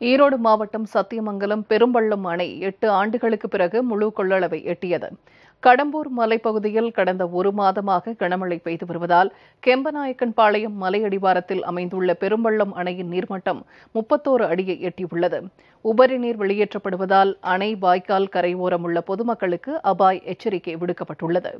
ஈரோடு மாவட்டம் சத்தியமங்கலம் பெரும்பள்ளம் அணை எட்டு ஆண்டுகளுக்கு பிறகு முழு கொள்ளளவை எட்டியது. கடம்பூர் மலைப்பகுதியில் கடந்த ஒரு மாதமாக கனமழை பெய்து வருவதால் கெம்பநாயக்கன் பாளையம் மலையடிவாரத்தில் அமைந்துள்ள பெரும்பள்ளம் அணையின் நீர்மட்டம் முப்பத்தோரு அடியை எட்டியுள்ளது. உபரி நீர் வெளியேற்றப்படுவதால் அணை வாய்க்கால் கரையோரம் உள்ள பொதுமக்களுக்கு அபாய் எச்சரிக்கை விடுக்கப்பட்டுள்ளது.